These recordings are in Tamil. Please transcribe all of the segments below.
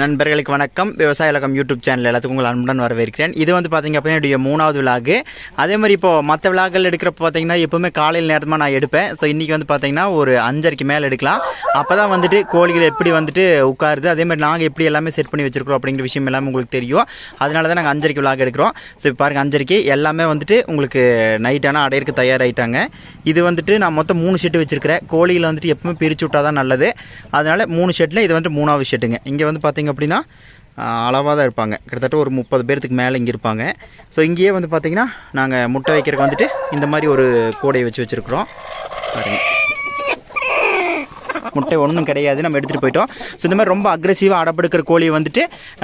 நண்பர்களுக்கு வணக்கம். விவசாய உலகம் யூடியூப் சேனல் எல்லாத்துக்கும் உங்கள் அன்புடன் வரவேற்கிறேன். இது வந்து பார்த்திங்க அப்படின்னா என்னுடைய மூணாவது விலாகு அதே மாதிரி இப்போது மற்ற விலாக்கள் எடுக்கிறப்ப பார்த்தீங்கன்னா எப்போவுமே காலையில் நேரமாக நான் எடுப்பேன். ஸோ இன்றைக்கி வந்து பார்த்திங்கன்னா ஒரு அஞ்சரைக்கு மேலே எடுக்கலாம். அப்போ தான் வந்துட்டு கோழிகள் எப்படி வந்துட்டு உட்காருது அதே மாதிரி நாங்கள் எப்படி எல்லாமே செட் பண்ணி வச்சிருக்கிறோம் அப்படிங்கிற விஷயம் எல்லாமே உங்களுக்கு தெரியும். அதனால தான் நாங்கள் அஞ்சரைக்கு விலாக் எடுக்கிறோம். ஸோ இப்போ பாருங்கள் அஞ்சரைக்கு எல்லாமே வந்துட்டு உங்களுக்கு நைட்டான அடையிறக்கு தயாராகிட்டாங்க இது வந்துட்டு நான் மொத்தம் மூணு ஷெட்டு வச்சிருக்கிறேன். கோழியில் வந்துட்டு எப்பவுமே பிரித்து விட்டா தான் நல்லது. அதனால் மூணு ஷெட்டில் இது வந்துட்டு மூணாவது ஷெட்டுங்க இங்கே வந்து பார்த்தீங்க அப்படின்னா அளவாக தான் இருப்பாங்க. கிட்டத்தட்ட ஒரு முப்பது பேர்த்துக்கு மேலே இங்கே இருப்பாங்க. ஸோ இங்கேயே வந்து பார்த்தீங்கன்னா நாங்கள் முட்டை வைக்கிறதுக்கு வந்துட்டு இந்த மாதிரி ஒரு கூடையை வச்சு வச்சுருக்குறோம். பாருங்கள் முட்டை ஒன்றும் கிடையாது. நம்ம எடுத்துகிட்டு போயிட்டோம். ஸோ இந்த மாதிரி ரொம்ப அக்ரெசிவாக அடப்படுக்கிற கோழியை வந்துட்டு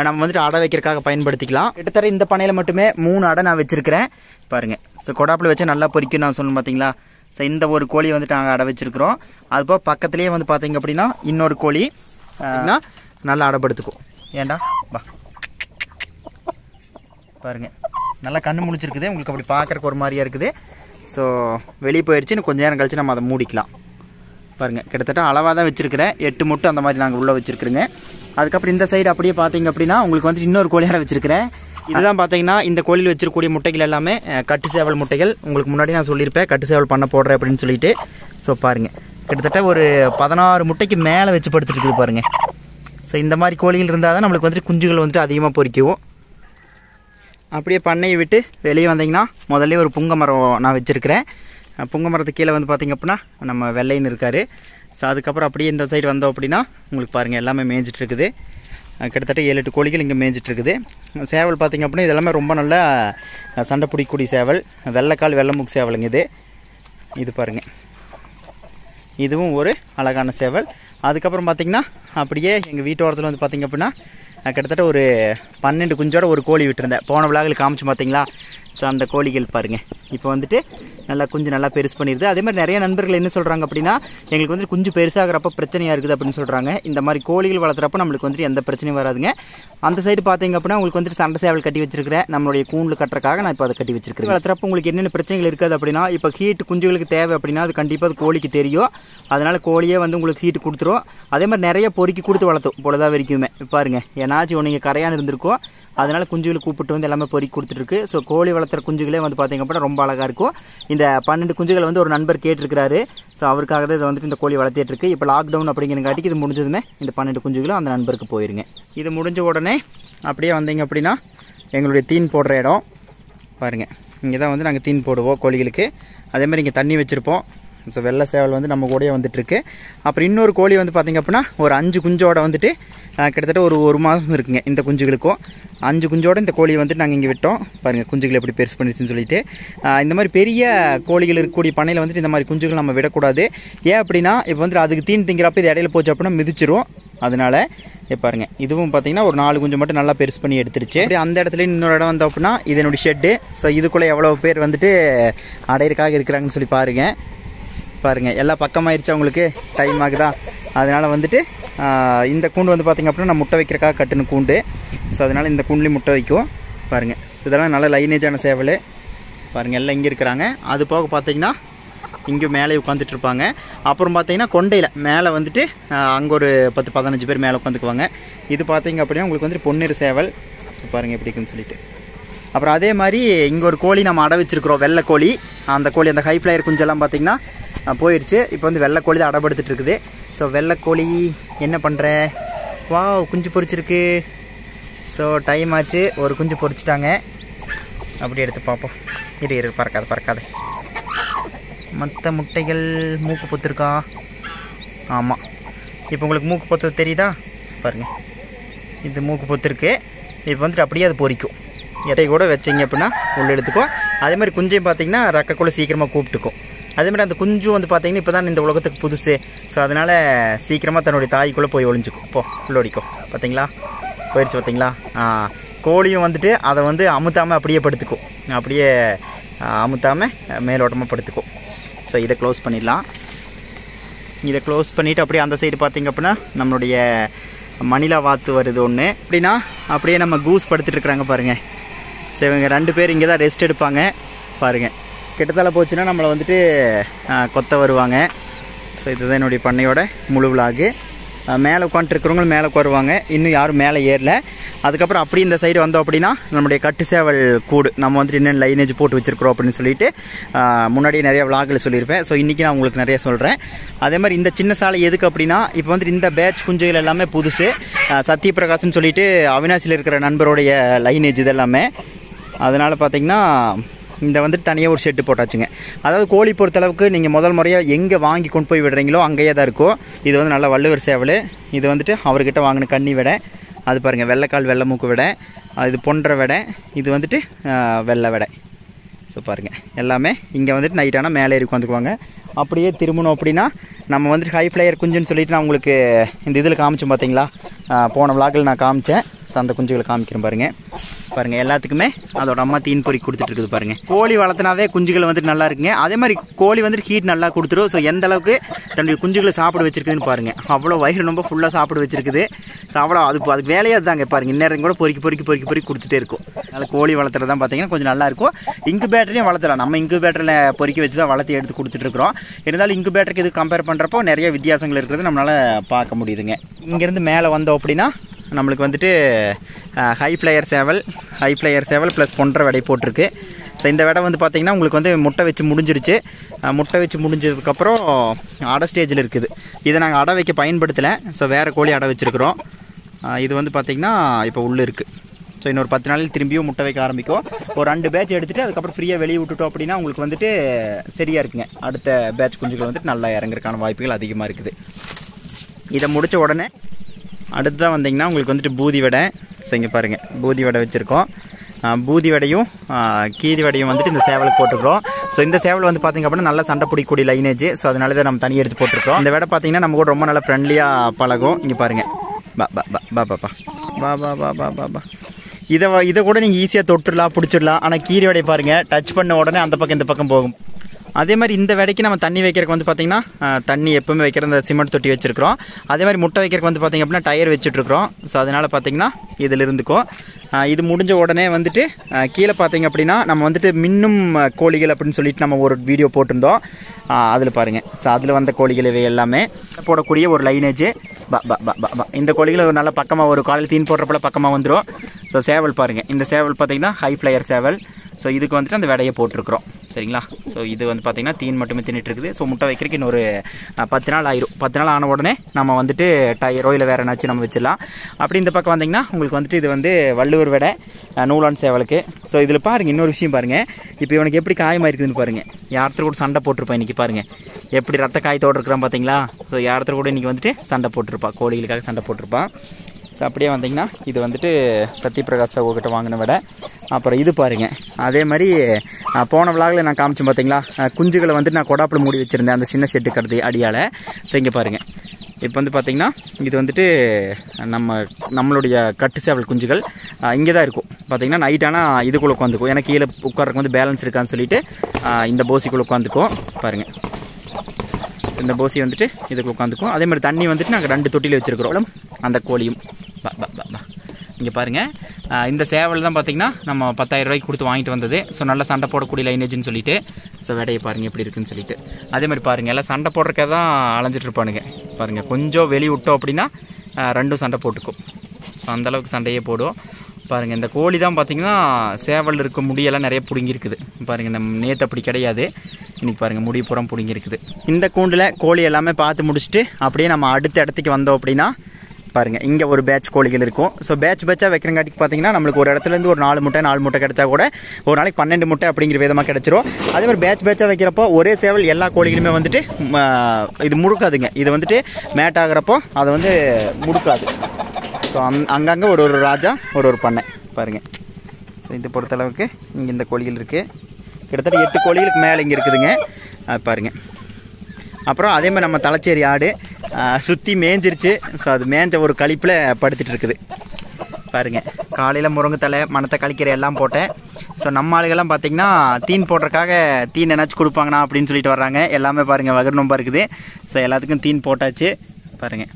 நம்ம வந்துட்டு அடை வைக்கிறதுக்காக பயன்படுத்திக்கலாம். கிட்டத்தட்ட இந்த பனையில் மட்டுமே மூணு அடை நான் வச்சுருக்கிறேன். பாருங்கள் ஸோ கொடாப்பில் வச்சு நல்லா பொரிக்கும் நான் சொல்லணும் பார்த்தீங்களா ஸோ இந்த ஒரு கோழி வந்துட்டு நாங்கள் அடை வச்சுருக்குறோம். அதுபோக பக்கத்துலேயே வந்து பார்த்தீங்க அப்படின்னா இன்னொரு கோழி. நல்லா அடப்படுத்துக்கும் ஏன்டா வா. பாருங்க. நல்லா கண்ணு முழிச்சிருக்குது. உங்களுக்கு அப்படி பார்க்குறக்கு ஒரு மாதிரியாக இருக்குது. ஸோ வெளியே போயிடுச்சு இன்னும் நேரம் கழிச்சு நம்ம அதை மூடிக்கலாம். பாருங்கள் கிட்டத்தட்ட அளவாக தான் வச்சுருக்கிறேன். எட்டு முட்டை அந்த மாதிரி நாங்கள் உள்ளே வச்சுருக்குறோங்க. அதுக்கப்புறம் இந்த சைடு அப்படியே பார்த்தீங்க அப்படின்னா உங்களுக்கு வந்து இன்னொரு கோழியாட வச்சுருக்கிறேன். இதுதான் பார்த்தீங்கன்னா இந்த கோழியில் வச்சிருக்கக்கூடிய முட்டைகள் எல்லாமே கட்டு சேவல் முட்டைகள். உங்களுக்கு முன்னாடி நான் சொல்லியிருப்பேன். கட்டு சேவல் பண்ண போடுறேன் அப்படின்னு சொல்லிட்டு. ஸோ பாருங்கள் கிட்டத்தட்ட ஒரு பதினாறு முட்டைக்கு மேலே வச்சு படுத்துட்டு இருக்குது பாருங்கள் ஸோ இந்த மாதிரி கோழிகள் இருந்தால் தான் நம்மளுக்கு வந்துட்டு குஞ்சுகள் வந்துட்டு அதிகமாக பொரிக்கும் அப்படியே பண்ணையை விட்டு வெளியே வந்தீங்கன்னா முதல்ல ஒரு புங்க மரம் நான் வச்சுருக்கிறேன். புங்க மரத்துக்கு கீழே வந்து பார்த்திங்க அப்படின்னா நம்ம வெள்ளைன்னு இருக்கார். ஸோ அதுக்கப்புறம் அப்படியே இந்த சைடு வந்தோம் அப்படின்னா உங்களுக்கு பாருங்கள் எல்லாமே மேய்ஞ்சிட்ருக்குது கிட்டத்தட்ட ஏழு எட்டு கோழிகள் இங்கே மேய்ஞ்சிட்ருக்குது சேவல் பார்த்திங்க அப்படின்னா இதெல்லாமே ரொம்ப நல்லா சண்டை பிடிக்கக்கூடிய சேவல். வெள்ளைக்கால் வெள்ளை சேவலுங்க இது. இது பாருங்கள் இதுவும் ஒரு அழகான சேவல். அதுக்கப்புறம் பார்த்திங்கன்னா அப்படியே எங்கள் வீட்டோரத்தில் வந்து பார்த்திங்க அப்படின்னா நான் கிட்டத்தட்ட ஒரு பன்னெண்டு குஞ்சோட ஒரு கோழி விட்டுருந்தேன். போன விழாவில் காமிச்சு பார்த்தீங்களா? ஸோ அந்த கோழிகள் பாருங்கள் இப்போ வந்துட்டு நல்லா குஞ்சு நல்லா பெருசு பண்ணிடுது அதே மாதிரி நிறைய நண்பர்கள் என்ன சொல்கிறாங்க அப்படின்னா எங்களுக்கு வந்து குஞ்சு பெருசாகிறப்ப பிரச்சனையாக இருக்குது அப்படின்னு சொல்கிறாங்க இந்த மாதிரி கோழிகள் வளர்த்துறப்ப நம்மளுக்கு வந்துட்டு எந்த பிரச்சனையும் வராதுங்க. அந்த சைடு பார்த்தீங்க அப்படின்னா உங்களுக்கு வந்துட்டு சண்டை சேவல் கட்டி வச்சிருக்கிறேன். நம்மளுடைய கூண்டில் கட்டுறக்காக நான் இப்போ அதை கட்டி வச்சிருக்கேன் வளர்த்துறப்ப உங்களுக்கு என்னென்ன பிரச்சனைகள் இருக்காது அப்படின்னா இப்போ ஹீட் குஞ்சுகளுக்கு தேவை அப்படின்னா அது கண்டிப்பாக அது கோழிக்கு தெரியும். அதனால் கோழியே வந்து உங்களுக்கு ஹீட் கொடுத்துரும். அதே மாதிரி நிறைய பொறுக்கி கொடுத்து வளர்த்தும். பொழுதா வரைக்குமே பாருங்கள் ஏன்னாச்சும் ஒன்று இங்கே கரையான் இருந்திருக்கும் அதனால் குஞ்சுகளை கூப்பிட்டு வந்து எல்லாமே பொறுக்கி கொடுத்துருக்கு ஸோ கோழி வளர்த்துற குஞ்சுகளே வந்து பார்த்தீங்க அப்படின்னா ரொம்ப அழகாக இருக்கும். இந்த பன்னெண்டு குஞ்சுகள் வந்து ஒரு நண்பர் கேட்டிருக்கிறாரு. ஸோ அவருக்காக தான் இதை வந்துட்டு இந்த கோழி வளர்த்திட்டு இருக்கு. இப்போ லாக்டவுன் அப்படிங்கிறங்காட்டிக்கு இது முடிஞ்சதுமே இந்த பன்னெண்டு குஞ்சுகளும் அந்த நண்பருக்கு போயிருங்க. இது முடிஞ்ச உடனே அப்படியே வந்தீங்க அப்படின்னா எங்களுடைய தீன் போடுற இடம். பாருங்கள் இங்கே தான் வந்து நாங்கள் தீன் போடுவோம் கோழிகளுக்கு. அதே மாதிரி இங்கே தண்ணி வச்சுருப்போம். ஸோ வெள்ளை சேவல் வந்து நம்ம கூடயே வந்துட்டுருக்கு. அப்புறம் இன்னொரு கோழி வந்து பார்த்திங்க அப்படின்னா ஒரு அஞ்சு குஞ்சோட வந்துட்டு கிட்டத்தட்ட ஒரு ஒரு மாதம் இருக்குங்க இந்த குஞ்சுகளுக்கும். அஞ்சு குஞ்சோட இந்த கோழியை வந்துட்டு நாங்கள் இங்கே விட்டோம். பாருங்கள் குஞ்சுகள் எப்படி பெருசு பண்ணிடுச்சுன்னு சொல்லிட்டு. இந்த மாதிரி பெரிய கோழிகள் இருக்கக்கூடிய பண்ணையில் வந்துட்டு இந்த மாதிரி குஞ்சுகள் நம்ம விடக்கூடாது. ஏன் அப்படின்னா இப்போ வந்துட்டு அதுக்கு தீன் திங்கிறப்ப இது இடையில போச்சு அப்படின்னா மிதிச்சிரும். அதனால இப்போ இதுவும் பார்த்தீங்கன்னா ஒரு நாலு குஞ்சு மட்டும் நல்லா பெருசு பண்ணி எடுத்துருச்சு. அந்த இடத்துல இன்னொரு இடம் வந்தோம் அப்படின்னா இதனுடைய ஷெட்டு ஸோ இதுக்குள்ளே எவ்வளோ பேர் வந்துட்டு அடையிறக்காக இருக்கிறாங்கன்னு சொல்லி பாருங்கள் பாருங்க எல்லாம் பக்கமாயிருச்சு அவங்களுக்கு டைம் ஆகுதா? அதனால வந்துட்டு இந்த கூண்டு வந்து பார்த்திங்க அப்படின்னா நான் முட்டை வைக்கிறக்காக கட்டுன கூண்டு. ஸோ அதனால் இந்த கூண்டுலேயும் முட்டை வைக்கும் பாருங்கள் இதெல்லாம் நல்ல லைனேஜான சேவல். பாருங்கள் எல்லாம் இங்கே இருக்கிறாங்க. அது போக பார்த்தீங்கன்னா இங்கே மேலே உட்காந்துட்டு இருப்பாங்க. அப்புறம் பார்த்தீங்கன்னா கொண்டையில் மேலே வந்துட்டு அங்கே ஒரு பத்து பதினஞ்சு பேர் மேலே உட்காந்துக்குவாங்க இது பார்த்தீங்க அப்படின்னா உங்களுக்கு வந்துட்டு பொன்னிறு சேவல். பாருங்கள் எப்படி இருக்குன்னு சொல்லிட்டு. அப்புறம் அதே மாதிரி இங்கே ஒரு கோழி நம்ம அடை வச்சிருக்கிறோம் வெள்ளை கோழி. அந்த கோழி அந்த ஹை ஃப்ளையர் குஞ்செல்லாம் பார்த்திங்கன்னா போயிடுச்சு இப்போ வந்து வெள்ளை கோழி தான் அடைபடுத்துட்டு இருக்குது. ஸோ வெள்ளை கோழி என்ன பண்ணுற வா குஞ்சு பொரிச்சிருக்கு. ஸோ டைம் ஆச்சு. ஒரு குஞ்சு பொரிச்சிட்டாங்க. அப்படி எடுத்து பார்ப்போம். இரு இரு பறக்காது பறக்காது. மற்ற முட்டைகள் மூக்கு பொத்துருக்கா? ஆமாம் இப்போ உங்களுக்கு மூக்கு பொத்தது தெரியுதா? பாருங்க. இது மூக்கு பொத்துருக்கு. இப்போ வந்துட்டு அப்படியே அது பொரிக்கும் எதை கூட வச்சிங்க அப்படின்னா உள்ளே எடுத்துக்கும் அதே மாதிரி குஞ்சையும் பார்த்தீங்கன்னா ரக்கக்குள்ளே சீக்கிரமாக கூப்பிட்டுக்கும். அதே மாதிரி அந்த குஞ்சும் வந்து பார்த்தீங்கன்னா இப்போ தான் இந்த உலகத்துக்கு புதுசு. ஸோ அதனால் சீக்கிரமாக தன்னுடைய தாய்க்குள்ளே போய் ஒளிஞ்சுக்கும். போ உள்ளோடிக்கும் பார்த்தீங்களா? போயிடுச்சு பார்த்தீங்களா? கோழியும் வந்துட்டு அதை வந்து அமுத்தாமல் அப்படியே படுத்துக்கும். அப்படியே அமுத்தாமல் மேலோட்டமாக படுத்துக்கும். ஸோ இதை க்ளோஸ் பண்ணிடலாம். இதை க்ளோஸ் பண்ணிவிட்டு அப்படியே அந்த சைடு பார்த்தீங்க அப்படின்னா நம்மளுடைய மணிலா வாத்து வருது ஒன்று அப்படின்னா அப்படியே நம்ம கூஸ் படுத்துட்டு இருக்கிறாங்க பாருங்கள் சரி இவங்க ரெண்டு பேர் இங்கே தான் ரெஸ்ட் எடுப்பாங்க. பாருங்கள் கிட்டத்தால போச்சுன்னா நம்மளை வந்துட்டு கொத்த வருவாங்க. ஸோ இதுதான் என்னுடைய பண்ணையோட முழு விலாகு மேலே உட்காந்துருக்கிறவங்க மேலே உட்காருவாங்க இன்னும் யாரும் மேலே ஏறல. அதுக்கப்புறம் அப்படி இந்த சைடு வந்தோம் அப்படின்னா நம்முடைய கட்டு சேவல் கூடு நம்ம வந்துட்டு என்னென்ன லைனேஜ் போட்டு வச்சிருக்கிறோம் அப்படின்னு சொல்லிட்டு முன்னாடியே நிறைய விளாகில் சொல்லியிருப்பேன். ஸோ இன்றைக்கி நான் உங்களுக்கு நிறைய சொல்கிறேன் அதே மாதிரி இந்த சின்ன சாலை எதுக்கு அப்படின்னா இப்போ வந்துட்டு இந்த பேட்ச் குஞ்சுகள் எல்லாமே புதுசு. சத்யபிரகாஷ்னு சொல்லிட்டு அவினாசியில் இருக்கிற நண்பருடைய லைனேஜ் இது எல்லாமே. அதனால் பார்த்தீங்கன்னா இந்த வந்துட்டு தனியாக ஒரு செட்டு போட்டாச்சுங்க. அதாவது கோழி பொறுத்தளவுக்கு நீங்கள் முதல் முறையாக எங்கே வாங்கி கொண்டு போய் விடுறீங்களோ அங்கேயே தான் இருக்கும் இது வந்து நல்ல வள்ளுவர் சேவல். இது வந்துட்டு அவர்கிட்ட வாங்கின கன்னி விடை. அது பாருங்கள் வெள்ளைக்கால் வெள்ளை மூக்கு விடை. அது பொன்ற விடை. இது வந்துட்டு வெள்ளை விடை. ஸோ பாருங்கள் எல்லாமே இங்கே வந்துட்டு நைட்டானா மேலே ஏறி உட்காந்துக்குவாங்க. அப்படியே திரும்பணும் அப்படின்னா நம்ம வந்துட்டு ஹை ஃப்ளையர் குஞ்சுன்னு சொல்லிட்டு நான் உங்களுக்கு இந்த இதில் காமிச்சோம் பார்த்தீங்களா போன விளாக்கில் நான் காமிச்சேன். ஸோ அந்த குஞ்சுகளை காமிக்கிறேன் பாருங்கள் பாருங்கள் எல்லாத்துக்குமே அதோட அம்மா தீன் பொறி கொடுத்துட்டு இருக்குது பாருங்கள் கோழி வளர்த்தினாவே குஞ்சுகள் வந்துட்டு நல்லா இருக்குங்க. அதே மாதிரி கோழி வந்துட்டு ஹீட் நல்லா கொடுத்துரும். ஸோ எந்த அளவுக்கு தன்னுடைய குஞ்சுகளை சாப்பிட வச்சிருக்குதுன்னு பாருங்கள் அவ்வளோ வயிறு ரொம்ப ஃபுல்லாக சாப்பிட வச்சிருக்குது. ஸோ அவ்வளோ அது அதுக்கு வேலையாக தாங்க பாருங்கள் இந்நேரம் கூட பொறுக்கி பொறுக்கி பொறுக்கி பொறுக்கி கொடுத்துட்டே இருக்கும். அதனால் கோழி வளர்த்துறது தான் பார்த்தீங்கன்னா கொஞ்சம் நல்லா இருக்கும். இன்குபேட்டரையும் வளர்த்துலாம். நம்ம இன்குபேட்டரில் பொறுக்கி வச்சு தான் வளர்த்து எடுத்து கொடுத்துட்டு இருக்கிறோம் இருந்தாலும் இன்குபேட்டருக்கு இது கம்பேர் பண்ணுறப்போ நிறைய வித்தியாசங்கள் இருக்கிறது நம்மளால் பார்க்க முடியுதுங்க. இங்கேருந்து மேலே வந்தோம் அப்படின்னா நம்மளுக்கு வந்துட்டு ஹை ஃப்ளையர் சேவல் ஹை ஃப்ளையர் சேவல் ப்ளஸ் பொன்ற விடை போட்டிருக்கு. ஸோ இந்த விடை வந்து பார்த்திங்கன்னா உங்களுக்கு வந்து முட்டை வச்சு முடிஞ்சிருச்சு. முட்டை வச்சு முடிஞ்சதுக்கப்புறம் அடை ஸ்டேஜில் இருக்குது. இதை நாங்கள் அடை வைக்க பயன்படுத்தலை. ஸோ வேறு கோழி அடை வச்சுருக்குறோம். இது வந்து பார்த்திங்கன்னா இப்போ உள்ளே இருக்குது ஸோ இன்னொரு பத்து நாளில் திரும்பியும் முட்டை வைக்க ஆரம்பிக்கும். ஒரு ரெண்டு பேட்ச் எடுத்துகிட்டு அதுக்கப்புறம் ஃப்ரீயாக வெளியே விட்டுட்டோம் அப்படின்னா உங்களுக்கு வந்துட்டு சரியாக இருக்குங்க. அடுத்த பேட்ச் குஞ்சுகள் வந்துட்டு நல்லா இறங்குறதுக்கான வாய்ப்புகள் அதிகமாக இருக்குது. இதை முடித்த உடனே அடுத்ததான் வந்தீங்கன்னா உங்களுக்கு வந்துட்டு பூதி வடை ஸோ இங்கே பாருங்கள் பூதி வடை வச்சுருக்கோம். பூதி வடையும் கீதி கீரி வடையும் வந்துட்டு இந்த சேவலுக்கு போட்டுருக்கோம் ஸோ இந்த சேவல் வந்து பார்த்தீங்க அப்படின்னா நல்லா சண்டை பிடிக்கக்கூடிய லைனேஜ் ஸோ அதனால தான் நம்ம தனியாக எடுத்து போட்டிருக்கோம் இந்த வடை பார்த்தீங்கன்னா நம்ம கூட ரொம்ப நல்லா ஃப்ரெண்ட்லியாக பழகும். இங்கே பாருங்கள் பா பா பா பா பா பா. பா பா பா பா பா இதை இதை கூட நீங்கள் ஈஸியாக தொட்டுடலாம் பிடிச்சிடலாம். ஆனால் கீரி வடையை பாருங்கள் டச் பண்ண உடனே அந்த பக்கம் இந்த பக்கம் போகும். அதே மாதிரி இந்த விடைக்கு நம்ம தண்ணி வைக்கிறதுக்கு வந்து பார்த்திங்கன்னா தண்ணி எப்பவுமே வைக்கிற அந்த சிமெண்ட் தொட்டி வச்சுருக்கிறோம். அதே மாதிரி முட்டை வைக்கிறதுக்கு வந்து பார்த்திங்க அப்படின்னா டயர் வச்சுட்ருக்குறோம் ஸோ அதனால் பார்த்திங்கன்னா இதில் இருந்துக்கும். இது முடிஞ்ச உடனே வந்துட்டு கீழே பார்த்தீங்க அப்படின்னா நம்ம வந்துட்டு மின்னும் கோழிகள் அப்படின்னு சொல்லிட்டு நம்ம ஒரு வீடியோ போட்டிருந்தோம். அதில் பாருங்கள் ஸோ அதில் வந்த கோழிகள் இவை எல்லாமே போடக்கூடிய ஒரு லைனேஜ் பா பா பா பா பா. இந்த கோழிகள் ஒரு நல்ல பக்கமாக ஒரு காலையில் தீன் போடுறப்பல பக்கமாக வந்துடும் ஸோ சேவல் பாருங்கள் இந்த சேவல் பார்த்தீங்கன்னா ஹை ஃப்ளையர் சேவல். ஸோ இதுக்கு வந்துட்டு அந்த விடையை போட்டிருக்கிறோம். சரிங்களா? ஸோ இது வந்து பார்த்திங்கன்னா தீன் மட்டுமே தின்னுட்டு இருக்குது ஸோ முட்டை வைக்கிறதுக்கு இன்னொரு பத்து நாள் ஆயிரும். பத்து நாள் ஆன உடனே நம்ம வந்துட்டு டயரோ இல்லை வேறு என்னாச்சும் நம்ம வச்சிடலாம். அப்படி இந்த பக்கம் வந்திங்கன்னா உங்களுக்கு வந்துட்டு இது வந்து வள்ளுவர் விடை நூலான் சேவலுக்கு. ஸோ இதில் பாருங்கள் இன்னொரு விஷயம் பாருங்கள் இப்போ இவனுக்கு எப்படி காயமாக இருக்குதுன்னு பாருங்கள் யார்த்தர் கூட சண்டை போட்டிருப்பான் இன்றைக்கி பாருங்கள் எப்படி ரத்த காயத்தோடு இருக்கிறான் பார்த்தீங்களா ஸோ யார்த்தர் கூட இன்றைக்கி வந்துட்டு சண்டை போட்டிருப்பான் கோழிகளுக்காக சண்டை போட்டிருப்பான் ஸோ அப்படியே வந்தீங்கன்னா இது வந்துட்டு சத்யபிரகாஷ் சகோகிட்ட வாங்கின விட. அப்புறம் இது பாருங்க. அதே மாதிரி போன விழாவில் நான் காமிச்சேன் பார்த்தீங்களா குஞ்சுகளை வந்துட்டு நான் கொடாப்பில் மூடி வச்சுருந்தேன் அந்த சின்ன ஷெட்டு கடத்தி அடியால். ஸோ இங்கே பாருங்கள் இப்போ வந்து பார்த்திங்கன்னா இது வந்துட்டு நம்ம நம்மளுடைய கட்டு சேவல் குஞ்சுகள் இங்கே தான் இருக்கும். பார்த்திங்கன்னா நைட் ஆனால் இதுக்குள்ளே உட்காந்துக்கும். ஏன்னா கீழே உட்காரக்கு வந்து பேலன்ஸ் இருக்கான்னு சொல்லிட்டு இந்த போசிக்குள்ளே உட்காந்துக்கும். பாருங்கள் இந்த போசி வந்துட்டு இதுக்கு உட்காந்துக்கும். அதே மாதிரி தண்ணி வந்துட்டு நாங்கள் ரெண்டு தொட்டியில் வச்சுருக்கிறோம். அந்த கோழியும். இங்கே பாருங்கள் இந்த சேவல் தான் பார்த்தீங்கன்னா நம்ம பத்தாயிரம் ரூபாய்க்கு கொடுத்து வாங்கிட்டு வந்தது. ஸோ நல்லா சண்டை போடக்கூடிய லைனேஜ்னு சொல்லிட்டு. ஸோ விடையை பாருங்கள் எப்படி இருக்குன்னு சொல்லிட்டு. அதே மாதிரி பாருங்கள் எல்லாம் சண்டை போடுறக்கே தான் அலைஞ்சிட்டு இருப்பானுங்க. பாருங்கள் கொஞ்சம் வெளியே விட்டோம் அப்படின்னா ரெண்டும் சண்டை போட்டுக்கும். ஸோ அந்தளவுக்கு சண்டையே போடும் பாருங்கள் இந்த கோழி தான் பார்த்தீங்கன்னா சேவல் இருக்க முடியெல்லாம் நிறைய பிடுங்கிருக்குது பாருங்கள் நம்ம நேற்று அப்படி கிடையாது. இன்னைக்கு பாருங்கள் முடி புறம் பிடுங்கிருக்குது இந்த கூண்டில் கோழி எல்லாமே பார்த்து முடிச்சுட்டு அப்படியே நம்ம அடுத்த இடத்துக்கு வந்தோம் அப்படின்னா பாருங்கள் இங்கே ஒரு பேட்ச் கோழிகள் இருக்கும். ஸோ பேட்ச் பேட்சாக வைக்கிறங்காட்டிக்கு பார்த்தீங்கன்னா நம்மளுக்கு ஒரு இடத்துலேருந்து ஒரு நாலு முட்டை நாலு முட்டை கிடைச்சா கூட ஒரு நாளைக்கு பன்னெண்டு முட்டை அப்படிங்கிற விதமாக கிடைச்சிரும். அதே மாதிரி பேட்ச் பேட்சாக வைக்கிறப்போ ஒரே சேவல் எல்லா கோழிகளுமே வந்துட்டு இது முடுக்காதுங்க. இது வந்துட்டு மேட் ஆகிறப்போ அதை வந்து முடுக்காது. ஸோ அங் அங்கங்கே ஒரு ஒரு ராஜா ஒரு ஒரு பண்ணை. பாருங்கள் ஸோ இது பொறுத்தளவுக்கு இங்கே இந்த கோழிகள் இருக்குது கிட்டத்தட்ட எட்டு கோழிகளுக்கு மேலே இங்கே இருக்குதுங்க. அது பாருங்கள் அப்புறம் அதே மாதிரி நம்ம தலைச்சேரி ஆடு சுற்றி மேய்ஞ்சிருச்சு ஸோ அது மேய்ஞ்ச ஒரு கழிப்பில் படுத்துட்டு இருக்குது. பாருங்கள் காலையில் முருங்கைத்தலை மணத்தை கழிக்கிற எல்லாம் போட்டேன். ஸோ நம்ம ஆளுகள்லாம் பார்த்தீங்கன்னா தீன் போடுறக்காக தீன் என்னாச்சும் கொடுப்பாங்கண்ணா அப்படின்னு சொல்லிட்டு வர்றாங்க. எல்லாமே பாருங்கள் வகர்ணம்பா இருக்குது. ஸோ எல்லாத்துக்கும் தீன் போட்டாச்சு. பாருங்கள்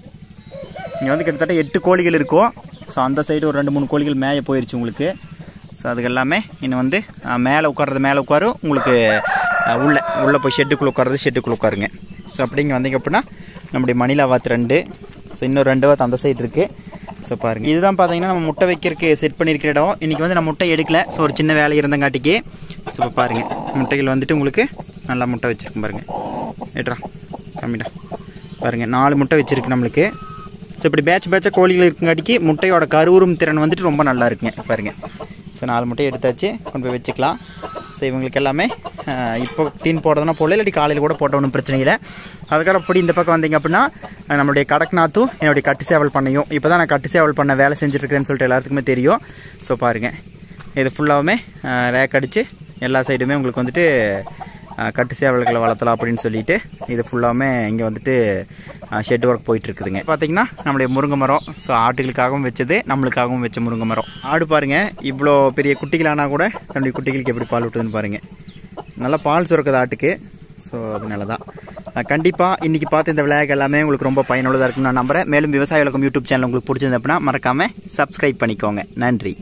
இங்கே வந்து கிட்டத்தட்ட எட்டு கோழிகள் இருக்கும். ஸோ அந்த சைடு ஒரு ரெண்டு மூணு கோழிகள் மேய போயிடுச்சு உங்களுக்கு. ஸோ அதுக்கு எல்லாமே இன்னும் வந்து மேலே உட்கார்றது மேலே உட்காரும். உங்களுக்கு உள்ளே உள்ளே போய் ஷெட்டுக்குள்ளே உட்கார்றது ஷெட்டுக்குள்ளே உட்காருங்க. ஸோ அப்படிங்க வந்தீங்க அப்படின்னா நம்முடைய மணிலாவாத் ரெண்டு. ஸோ இன்னும் ரெண்டு வாத்து அந்த சைடு இருக்குது ஸோ பாருங்கள் இதுதான் பார்த்தீங்கன்னா நம்ம முட்டை வைக்கிறதுக்கு செட் பண்ணியிருக்கிற இடம். இன்றைக்கி வந்து நான் முட்டை எடுக்கல. ஸோ ஒரு சின்ன வேலை இருந்தங்காட்டிக்கு. ஸோ இப்போ பாருங்கள் முட்டைகள் வந்துட்டு உங்களுக்கு நல்லா முட்டை வச்சுருக்கும் பாருங்கள் ஏட்ரா கம்மிடா. பாருங்கள் நாலு முட்டை வச்சுருக்கு நம்மளுக்கு. ஸோ இப்படி பேட்ச் பேட்சாக கோழிகள் இருக்குங்காட்டிக்கு முட்டையோட கருவுறும் திறன் வந்துட்டு ரொம்ப நல்லா இருக்குங்க. பாருங்கள் ஸோ நாலு முட்டையை எடுத்தாச்சு. கொண்டு போய் வச்சுக்கலாம். ஸோ இவங்களுக்கு எல்லாமே இப்போ தீன் போடுறதுனா போடல இல்லாட்டி காலையில் கூட போட்ட ஒன்றும் பிரச்சனை இல்லை. அதுக்கப்புறம் அப்படி இந்த பக்கம் வந்தீங்க அப்படின்னா நம்மளுடைய கடக்நாத்தும் என்னுடைய கட்டு சேவல் பண்ணையும். இப்போ தான் நான் கட்டு சேவல் பண்ண வேலை செஞ்சுட்ருக்கேன்னு சொல்லிட்டு எல்லாத்துக்குமே தெரியும். ஸோ பாருங்கள் இது ஃபுல்லாகவுமே ரேக் அடித்து எல்லா சைடுமே உங்களுக்கு வந்துட்டு கட்டு சேவல்களை வளர்த்தலாம் அப்படின்னு சொல்லிட்டு இது ஃபுல்லாமே இங்கே வந்துட்டு ஷெட் ஒர்க் போயிட்டு இருக்குதுங்க பார்த்தீங்கன்னா நம்மளுடைய முருங்கை மரம் ஸோ ஆட்டுகளுக்காகவும் வச்சது நம்மளுக்காகவும் வச்ச முருங்கை மரம். ஆடு பாருங்கள் இவ்வளோ பெரிய குட்டிகளானால் கூட தன்னுடைய குட்டிகளுக்கு எப்படி பால் விட்டுதுன்னு பாருங்கள் நல்லா பால் சுரக்குது ஆட்டுக்கு. ஸோ அதனால தான் கண்டிப்பாக இன்றைக்கி பார்த்த இந்த விளையாட்டு எல்லாமே உங்களுக்கு ரொம்ப பயனுள்ளதாக இருக்குன்னு நான் நம்புறேன். மேலும் விவசாய விளக்கம் யூடியூப் சேனல் உங்களுக்கு பிடிச்சிருந்தது அப்படின்னா மறக்காமல் சப்ஸ்கிரைப் பண்ணிக்கோங்க. நன்றி.